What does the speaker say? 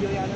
有压力